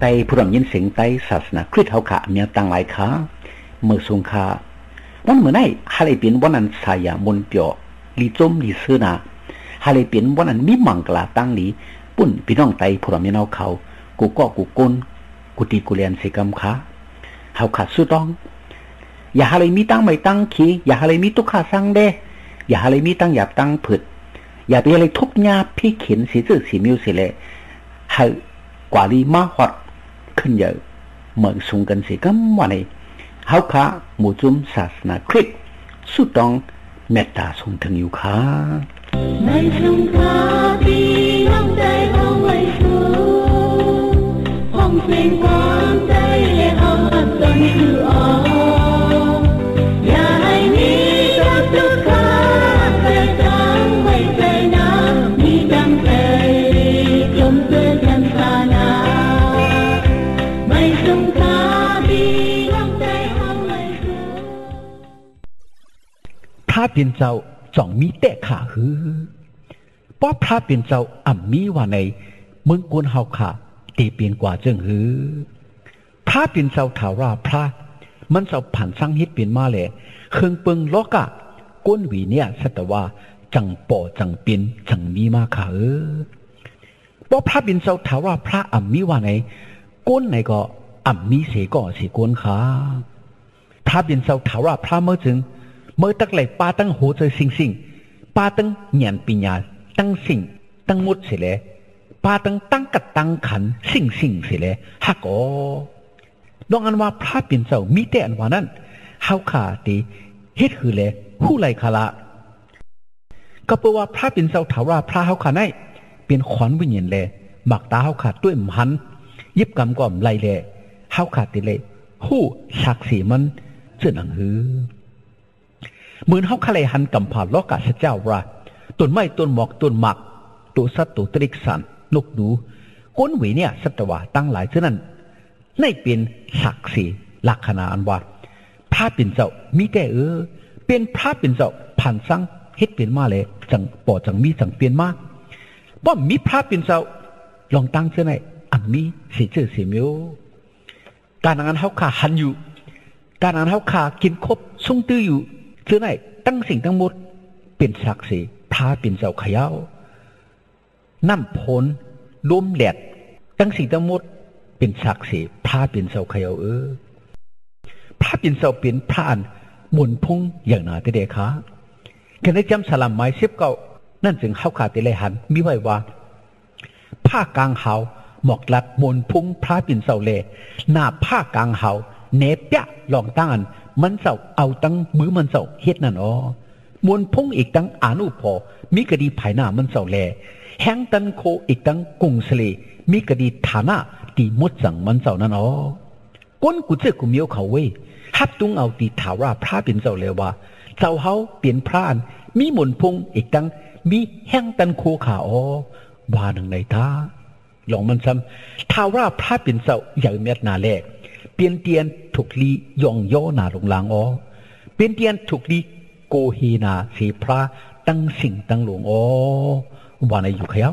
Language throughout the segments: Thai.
ไตผู้รำยินเสียงไตศาสนาคริสต์เฮาขะเมียตังหลายขาเมื่อสงคาวันเมื่อไหนฮาเลเปียนวันนั้นสายามนเปียวลีจมลีซื้อนาฮาเลเปียนวันนั้นมีมังกลาตั้งลีปุ่นพี่น้องไตผู้รำยินเอาเขากูก็กูก้นกูตีกูเลียนเสกำขาเฮาขาดสุดต้อง อย่าฮาเลมีตั้งไม่ตั้งขีอย่าฮาเลมีตุกขาสังเดอย่าฮาเลมีตั้งหยาบตั้งผึดอย่าไปอะไรทุบยาพี่เขียนสีจื้อสีมิวสิเลยให้ ขึ้นเยอะเมื่อสงกันสิกำวันนี้เฮาค่ะหมู่จุมศาสนาคริสต์สุดต้องเมตตาทรงถึงอยู่ค่ะในทงพระ เป็นเจ้าจ้องมีแต่ขาฮือป้อพระเป็นเจ้าอ่ำมีว่าในมึงกวนเฮาขาตีเปลี่ยนกว่าเจิงฮือพระเป็นเจ้าถาว่าพระ มันเจ้าผ่านสร้างฮิตเป็นมาและเครื่องปึงล็อกะก้นวีเนี่ยสัตว่าจังป่อจังเป็นจังมีมาขาเออป้อพระเป็นเจ้าถาว่าพระอ่ำมีว่าในก้นในก็อ่ำมีเสก็เสก้นขาพระเป็นเจ้าถาว่าพระเมื่อจึง mới tắc lại ba tăng hỗ trợ sinh sinh ba tăng nhận bình nhà tăng sinh tăng một sẽ lẽ ba tăng tăng cắt tăng khẩn sinh sinh sẽ lẽ hắc ồ đông ăn ว่าพระเป็นเจ้ามีแต่อันว่านั้นเฮาขาติเฮ็ดคือแลผู้ไรคาละก็เพราะว่าพระเป็นเจ้าถาว่าพระเฮาขาได้เป็นขวัญวิญญาณแลยหมักตาเฮาขาดด้วยมหัน ยิบกำก่อมไล่แลเฮาขาติเลยหู้ศักดิ์ศรีมันเจอหนังหือ เหมือนเขาคเลหันกำผ่านลอกาสเจ้าว่าต้นไม้ต้นหมอกต้นหมักตัวสัตว์ตัวตริกสันนกดูก้นหวีเนี่ยสัตวาตั้งหลายเช่นนั้นในเป็นศักดิ์ศรีลักษณะอันว่าพระเป็นเจ้ามีแต่เออ เป็นพระเป็นเจ้าผ่านสังเฮ็ดเป็นมาเลยจังปอจังมีจังเปลี่ยนมาบ่มีพระเป็นเจ้าลองตั้งเช่นไหนอันมีสีเจือสีมิวการงานเขาขาหันอยู่ การงานเขาขากินครบสุ่งตื้ออยู่ คือไหนตั้งสิ่งทั้งหมดเป็นศักดิ์ศรีพาเป็นเจ้าขยาวน้ำพลลมแหลดตั้งสิ่งทั้งหมดเป็นศักดิ์ศรีพาเป็นเจ้าขยาวเออพระเป็นเจ้าเป็นพระอันมุนพุ่งอย่างนาแต่เด็กขาแค่ในจำสลัมไม้เสียบเก่านั่นจึงเข้าขาดติเลหันมีไหวว่าผ้ากลางเฮาหมอกลัดมนพุ่งพระปินเสาเลหน้าผ้ากลางเฮาเนปยะลองตั้งอัน มันเสาเอาตั้งมือมันเสาเฮ็ดนั่นอ๋อมวนพงอีกตั้งอานุพอมีกะดีภายหน้ามันเสาแลแห้งตันโคอีกตั้งกุงสเลมีกะดีฐานะตีมดสังมันเสานั่นอ๋อก้นกูเจอกูมียวเขาเว้ยฮับตุงเอาตีถาว่าพระเป็นเจ้าเลยว่าเจ้าเฮาเปลี่ยนพระอันมีมนพงอีกตั้งมีแห้งตันโคขาอ๋อว่าหนึ่งในท่าหลองมันซ้ำทาว่าพระเป็นเจ้าใหญ่เมียดนาแลก เปลี่ยนเตียนถูกลียองย่อนาลงลางอ๋อเปลี่ยนเตียนถูกลีโกฮีนาสีพระตั้งสิ่งตั้งหลวงอ๋อว่าในอยู่เขียว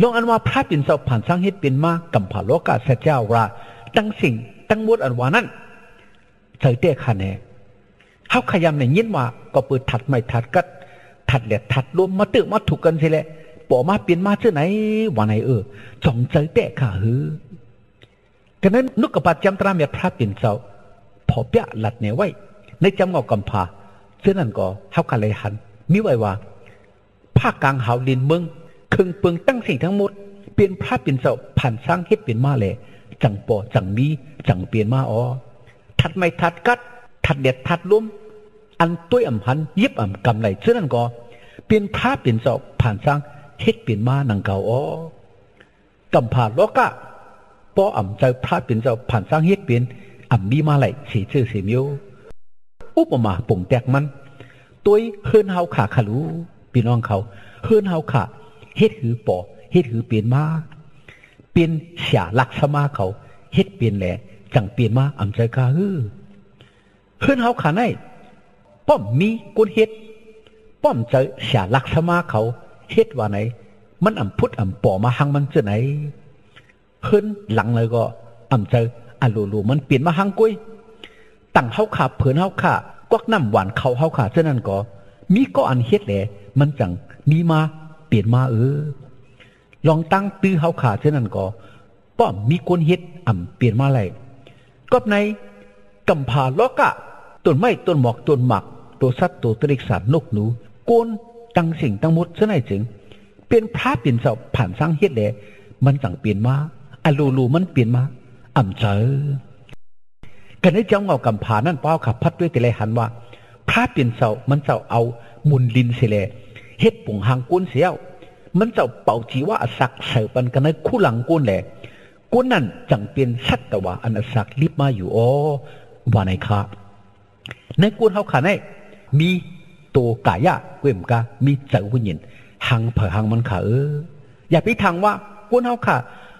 ลงอันว่าพระเป็นเจ้าผ่านสร้างเหตุเป็นมากกำผาโลกาเสเจ้าว่าตั้งสิ่งตั้งมดอันว่านั้นใส่เต้ขันแน่เขาขยำในยินว่าก็เปิดถัดไม่ถัดกัดถัดแหลดถัดรวมมาตื่มาถูกกันสิแหละปอมาเปลี่ยนมาเจ้าไหนว่าไหนเออจองใจเตะขาหือ ฉะนั้นนุกกปัจจำตราเมียพระปิ่นเจ้าพอเปียหลัดเนไว้ ในจำเงากำพาเช่นนั้นก็เฮาคาเลยหันมิไว้ว่าภาคกลางหาวลินเมืองคึงเปิงตั้งสิ่งทั้งหมด เปลี่ยนพระปิ่นเจ้าผ่านสร้างเฮ็ดเปลี่ยนมาเลยจังปอจังมีจังเปลี่ยนมาอ๋อทัดไม่ทัดกัด ทัดเด็ดทัดลุ่มอันตุ้ยอ่ำพันยิบอ่ำกำไรเช่นนั้นก็เปลี่ยนพระเปลี่ยนเจ้าผ่านสร้างเฮ็ดเปลี่ยนมานังเก่าอ๋อกำพาโลกะ ป้ออ่ำใจพระเป็นเจ้าผ่านสร้างเฮ็ดเป็นอ่ำมีมาไหลสีชื่อสีมิวอุปมาปุ่งแตกมันตัวเฮือนเฮาขาขาลูพี่น้องเขาเฮือนเฮาขาเฮ็ดหือปอเฮ็ดหือเปลี่ยนมาเปลี่ยนเสียลักษมาเขาเฮ็ดเปลี่ยนแหละจังเปลี่ยนมาอ่ำใจกาฮือเฮือนเฮาขาในป้อมมีกุนเฮ็ดป้อมใจเสียลักษมาเขาเฮ็ดว่าไหน มันอ่ำพุทธอ่ำปอมาหังมันจอไหน เฮินหลังเลยก็อ่ำเจออันลูลูมันเปลี่ยนมาหังกุ้ยตั้งเฮาขาเผินเฮาขากวักน้ำหวานเขาเฮาขาเจ้านั้นก็มีก็อันเฮ็ดแหละมันจังมีมาเปลี่ยนมาเออลองตั้งตื้อเฮาขาเจ้านั้นก็ป้อมมีคนเฮ็ดอ่ำเปลี่ยนมาไรก็ในกำพาลอกะต้นไม้ต้นหมอกต้นหมักตัวสัตว์ตัวตริกสัตว์นกหนูโกนตั้งสิ่งตั้งมดเสนจึงเป็นพระเปลี่ยนเสาผ่านสร้างเฮ็ดแหละมันสั่งเปลี่ยนมา อลูลูมันเปลี่ยนมาอ่ำเจอกันให้เจ้าเงากำผานั่นเป้าขับพัดด้วยแต่ไรหันว่าพระเปลี่ยนเสามันเจ้าเอามุนดินเสียแลเฮ็ดปุ่งหางก้นเสียวมันเจ้าเป่าจีว่าสักเสือปันกันในคู่หลังก้นแหละก้นนั่นจังเป็นสัตว์ตว่าอันสักลิบมาอยู่อ๋อว่าในคาในก้นเขาขาในมีตัวกายะเวมกามีเจ้าวิญญาณหังเผอหังมันขาเอออย่าไปทางว่าก้นเขาขา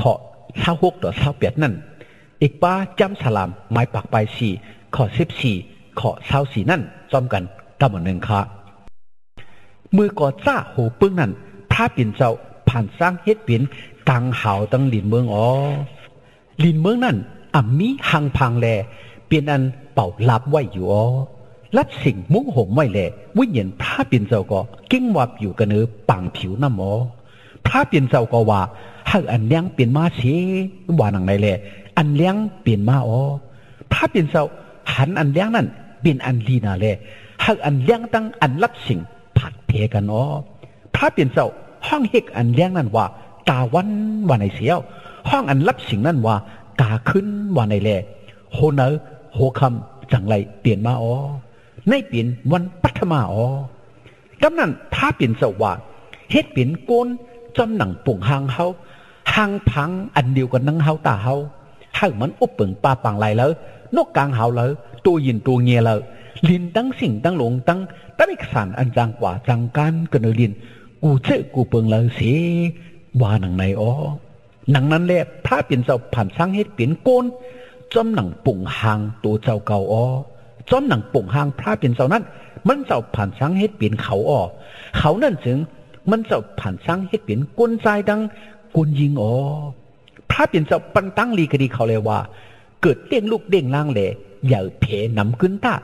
ข้อเศร้าหกต่อเศร้าเปียดนั่น อีกป้าจำสลามไม้ปากไปสี่ขอสิบสี่ข้อเศร้าสี่นั่นซ้อมกันตามหนึ่งค่ะมือก่อจ้าหูปึ้งนั่นพระปิ่นเจ้าผ่านสร้างเฮ็ดปิ่นตังหาวตังหลินเมืองอ๋อหลินเมืองนั่นอ่ำมีหังพังแล เปลี่ยนอันเป่าลับไว้อยู่อ๋อลับสิ่งมุ้งหงมไว้แลวิญญาณพระปิ่นเจ้าก็กิ้งวับอยู่กันเนื้อปังผิวน้ำอ๋อ พระเปลี่ยนเจ้าก็ว่าหากอันเลี้ยงเปลี่ยนมาเสียว่าหนังไหนแหละอันเลี้ยงเปลี่ยนมาอ๋อพระเปลี่ยนเจ้าหันอันเลี้ยงนั่นเป็นอันลีนาแลหากอันเลี้ยงตั้งอันรับสิ่งผัดเพกันอ๋อพระเปลี่ยนเจ้าห้องเฮกอันเลี้ยงนั่นว่ากาวันว่าในเสียวห้องอันรับสิ่งนั่นว่ากาขึ้นว่าในแลโหเนอโหคำจังไรเปลี่ยนมาอ๋อในเปลี่ยนวันปัทมาอ๋อกำนั้นพระเปลี่ยนเจ้าว่าเฮ็ดเปลี่ยนโกน จนหนังปุ่งหางเฮาหางพังอันเดียวกันนังเฮาตาเฮาหางมันอุบเปิงปาปังไหลแล้วนกกลางเฮาแล้วตัวยินตัวเงียแล้วลินตั้งสิ่งตั้งหลงตั้งตั้งเอกสารอันจางกว่าจังการกันเลยลินกูเจอกูเปิงแล้วเสียว่าหนังในอ๋อหนังนั้นแหละพระเปลี่ยนเจ้าผ่านสร้างเฮ็ดเปลี่ยนโกนจอมหนังปุ่งหางตัวเจ้าเก่าอ๋อจอมหนังปุ่งหางพระเปลี่ยนเจ้านั้น มันเจ้าผ่านสร้างเฮ็ดเปลี่ยนเขาอ๋อเขานั่นถึง มันจะผ่านสร้างเฮ็ดเป็นกลใจดังกลยิงอ๋อพระเป็นเจ้าปันตั้งลีคดีเขาเลยว่า เกิดเด้งลูกเด้งล่างแหล่อย่าเพนำขึ้นตา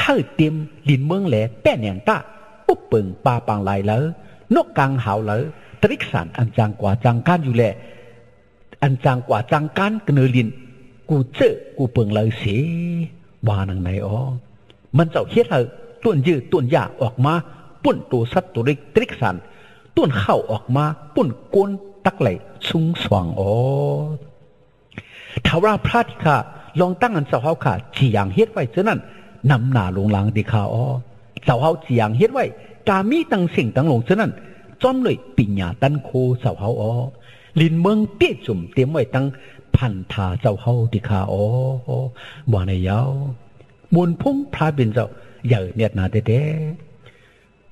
ให้เต็มดินเมืองแหล่แป้นอย่างตาปุ๊บเปิงปลาปังลายแล้วนกกลางหาวแล้วตริกสารอันจางกว่าจางก้านอยู่แหละอันจางกว่าจางก้านกเนลิน กูเจอกูเปิงเลยเสียวานังไหนอ๋อมันเจ้าเฮ็ดให้ต้นยืดต้นยาออกมาปุ่นตัวสัตว์ตัวเล็กตริกสัน ต้นเข้าออกมาปุ่นกวนตักไหลสุงสว่างอ๋อทาราพระธิกาลองตั้งอันเสาเฮาค่ะจีอย่างเฮ็ดไว้เท่านั้นนำหน้าลงหลังดีค่ะอ๋อเสาเฮาจีอย่างเฮ็ดไว้กามีตั้งสิ่งตั้งลงเท่านั้นจอมเลยปิญญาตันโคเสาเฮาอ๋อลินเมืองเตี้ยจุ่มเตรียมไว้ตั้งพันธาเจ้าเฮาดีค่ะอ๋อว่าในยาวมนพุ่งพระเป็นเจ้าใหญ่เนี่ยนาเด้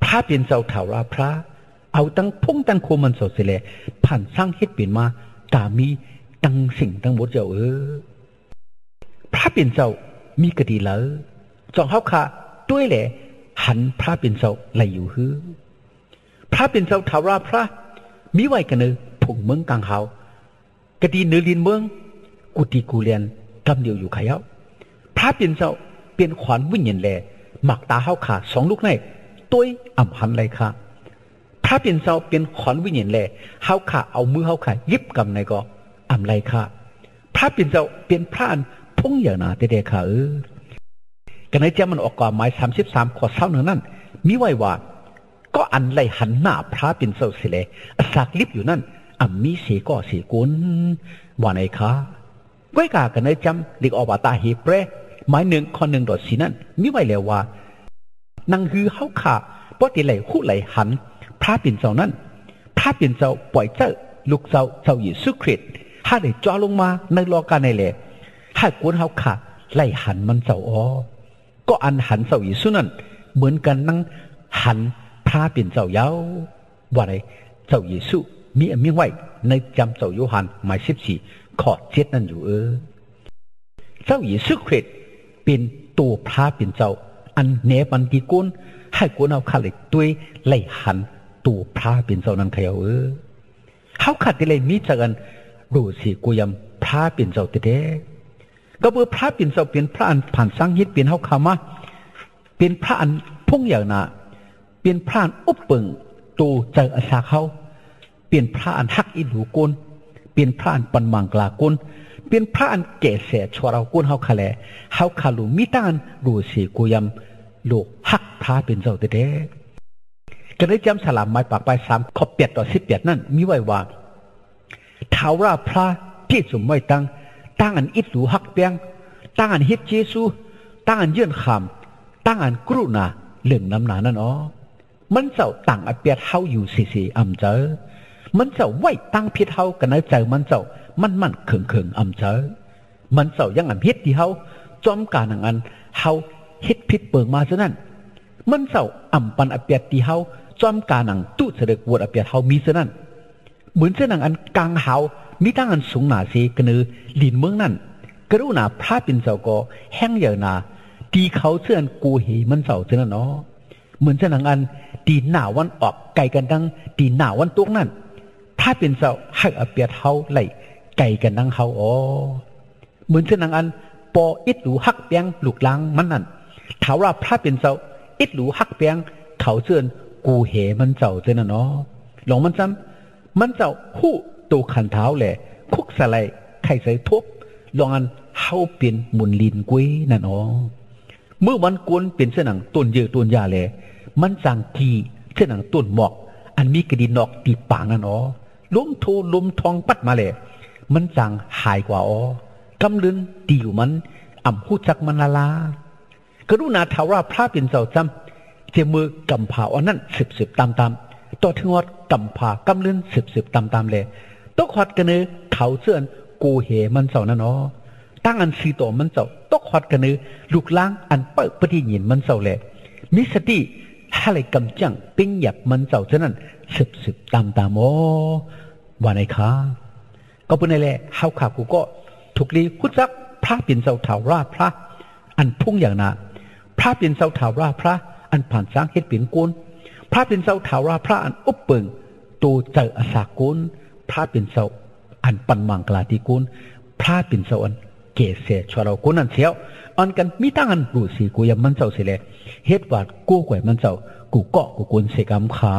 พระเป็นเจ้าถาราพระ เอาตั้งพุ่งตั้งโคมันสดเสเลยผ่านสร้างเฮ็ดเปลี่ยนมาตามีตั้งสิ่งตั้งหมดเจ้าเออพระเป็นเจ้ามีกดีแล้วจองเฮาค่ะด้วยแหละหันพระเป็นเจ้าไหลอยู่ฮือพระเป็นเจ้าทาราพระ มีไว้กันเนอผงเมืองกลางเฮากดีเนื้อลินเมืองกุฏิกูเรียนกำเดียวอยู่ขยาพระเป็นเจ้าเป็นขวัญวิญญาณแลหมักตาเฮาขาสองลูกในตัวอ่ำหันเลยค่ะ พระเป็นเจ้าเป็นขอนวิญญาณแลเฮาขาเอามือเฮาขายิบกำในก็อ่ำไรค่ะพระเป็นเจ้าเป็นพระอันพุ่งอย่างนาเด็ดค่ะเออกันในเจ้ามันออกก่อหมายสามสิบสามขอเศร้าหนึ่งนั่นมีไว้ว่า ก็อันไรหันหน้าพระเป็นเจ้าสิเลสักลิบอยู่นั่นอ่ำมีเสก็เสกุลว่าในคะก้อยกากันในจำลิกออกบาตาเฮเปรหมายหนึ่งข้อหนึ่งดอดสีนั่นมีไว้แล้วว่า นังฮือเฮาขาปอติไหลคู่ไหลหัน พระเป็นเจ้านั้น พระเป็นเจ้าปล่อยเจ้าลูกเจ้าเจ้าเยซูคริสต์ถ้าได้จ้าลงมาในโลกาในแหละถ้ากวนเฮาขาไล่หันมันเจ้าอ๋อก็อันหันเจ้าอีสุนั่นเหมือนกันนั่งหันพระเป็นเจ้าเย้าว่าไรเจ้าเยซูมีอมีไว้ในจำเจ้าโยฮันหมายสิบสี่ข้อเจ็ดนั่นอยู่เออเจ้าเยซูคริสต์เป็นตัวพระเป็นเจ้า อันเนบันดีกุนให้กุนเอาขาเลยตัวไล่หัน ตัวพระเป็นเจ้านั้นเขยเออเขาขัดเลยมีจักันรู้สิกูยำพระเป็นเจ้าเด้ก็เมื่อพระเป็นเจ้าเป็นพระอันผ่านสร้างฮิตเป็นเขาคามาเป็นพระอันพุ่งอย่างน่ะเป็นพระอันอุปเปิงตูเจออาสาเขาเปลี่ยนพระอันฮักอินหูกุนเปลี่ยนพระอันปันมังกลากุนเปลี่ยนพระอันเกศเสชวรากุนเฮาคาแลเฮาคาลูมิตานรูสีกุยำลูกฮักพระเป็นเจ้าเด้ ก็ได้จำสลามไม้ปากไปสามขอบเปียดต่อสิบเปียดนั่นมีไว้ว่าทาวราพระที่สมไว้ตั้งตั้งอันอิดหลูฮักเปียงตั้งอันฮิตเจซูตั้งอันเยื่นคำตั้งอันกรุณาเรื่องน้ำหนานั่นอ๋อมันเจ้าต่างอเปียดเฮาอยู่สิสิอำเจอมันเจ้าไว้ตั้งพิษเฮากันในใจมันเจ้ามันมันเขิงเขิงอำเจอมันเจ้ายังอันพิษที่เฮาจอมการอันเฮาเฮ็ดพิษเปิงมาซะนั่นมันเจ้าอำปันอเปียดที่เฮา จอมการอังตู้เสด็จวดอเปียดเฮามีซะนั่นเหมือนเส้นอันกลางเฮามีตั้งอันสูงหนาสีกนือลินเมืองนั่นกรุณาพระเป็นเจ้าก็แห้งเยอะนาดีเขาเสื่อนกูเหมันเจ้าเจ้าเนาะเหมือนเส้นอันตีหน้าวันออ กไก่กันดังตีหน้าวันตุกนั่นถ้าเป็นเจ้าให้อเปียเฮาไหลไก่กันดังเฮาอ๋อเหมือนเช่นอันปออิดหลูฮักเปียงลูกลังมันเจ้าอิดหลูฮักเปียงเขาเชิญกูเหมันเจ้าเจ้าเนาะหลงมันจำมันเจ้าหู้ตูขันเท้าแหละคุกสไลไข่ใส่ทุบลองอันเฮาเป็นมุนลินกุ้ยนั่นอ๋อเมื่อวันกวนเป็นเส้นหนังต้นเยอะต้นยาแหละมันจางทีเช่นหนังต้นหมอก อันมีกระดินนอกตีปางนั่นอ๋อล้มโทล้มทองปัดมาเลยมันจางหายกว่าอ๋อกำลืนตีอยู่มันอ่ำหูจักมันละลากรุณาทาว่าพระเป็นเจ้าจำ เจมือกำผาอันนั้นสิบสิบตามตามต่อถึงวัดกำผากำลืนสิบสิบตามตามเลยตกหัดกันเนื้อเขาเสื่อนกูเหมันเจ้านั่นอ๋อตั้งอันสีตัวมันเจ้าตกหัดกันเนื้อลูกล้างอันเปิดปฏิญินมันเจ้าเลยมิสติถ้าเลยกำจังปิ้งหยับมันเจ้าเท่านั้นสืบสืบตามตามโอว่าในค้าก็เป็นอะไรเฮาขากูก็ถูกลีพุทธักพระเป็นเจ้าถาวราพระ อันพุ่งอย่างน่ะพระเป็นเจ้าถาวราพระ อันผ่านสร้างเฮ็ดเปลี่ยนกุลพระเป็นเจ้าถาวราพระอันอุปเปิงตูเจออาสากุลพระเป็นเจ้าอันปันมังกลาติกุลพระเป็นเจ้าอันเกเสชวเรากุลนั่นเสียวอันกันมีตั้งอันรูสีกูยมันเจ้าเสียเลยเฮ็ดวาดกู้กวยมันเจ้ากูเกาะกูกุนเสกำขา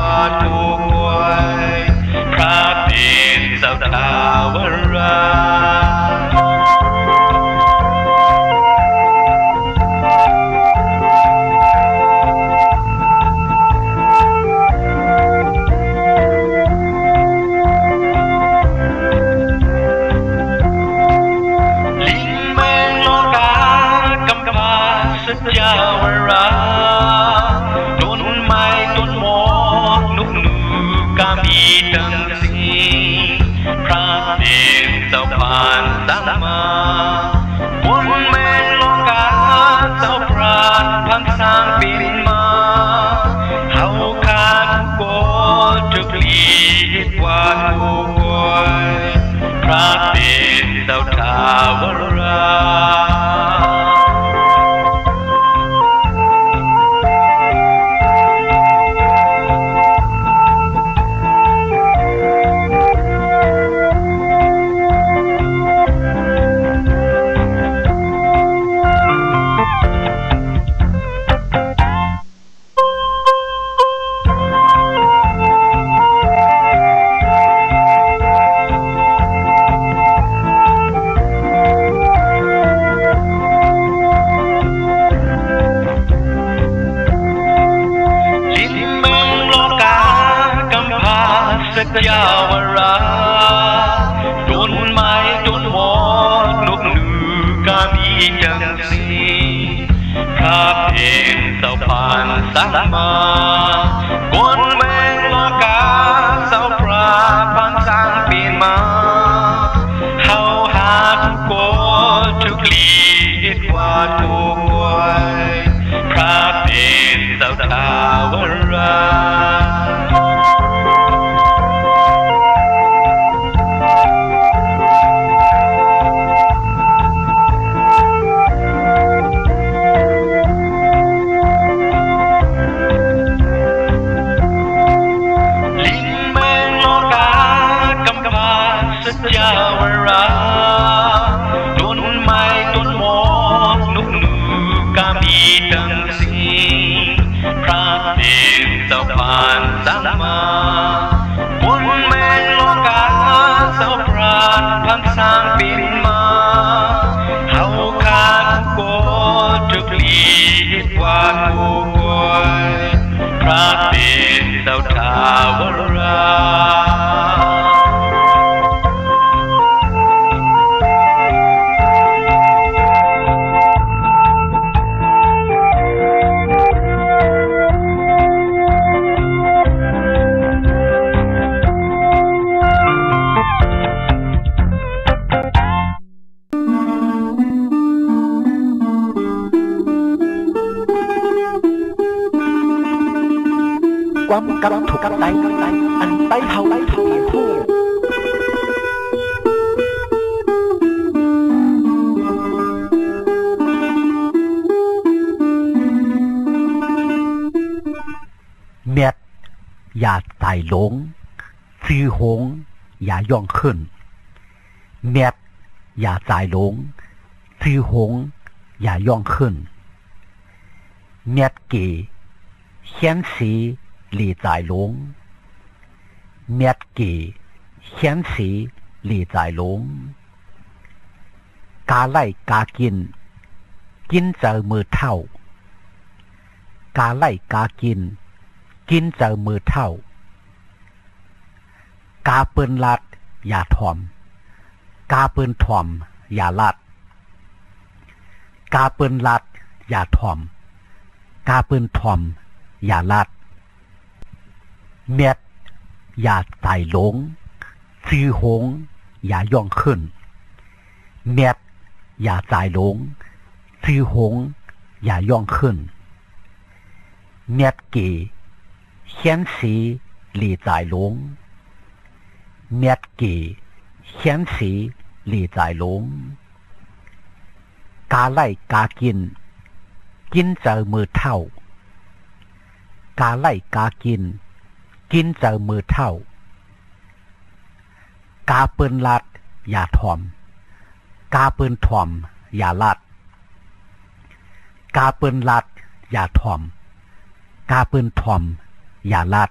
I don't wa அவளும் sau phàn sáng mơ. อย่าตาหลง ซื้อหง อย่าย่องขึ้นเม็บอย่าตาหลง ซื้อหง อย่าย่องขึ้น แนบเก๋เขียนสีหลีตายหลง แนบเก๋เขียนสีหลีตายหลง กาไล่กากิน กินเจอมือเท่า กาไล่กากิน กินเจมือเท่า กาเปินลัด อย่าถ่อม กาเปินถ่อม อย่าลัด กาเปินลัด อย่าถ่อม กาเปินถ่อม อย่าลัด เม็ด อย่าใส่หลงซื้อหง อย่าย่องขึ้น เม็ด อย่าใส่หลงซื้อหง อย่าย่องขึ้น เม็ดกี่ 先是李在龙，灭记先是李在龙，加来加进，进就มือเท่ากาไล่กากิน กินเจอมือเท่า กาปืนลัด อย่าทอม กาปืนทอม อย่าลัด กาปืนลัด อย่าทอม กาปืนทอม อย่าลัด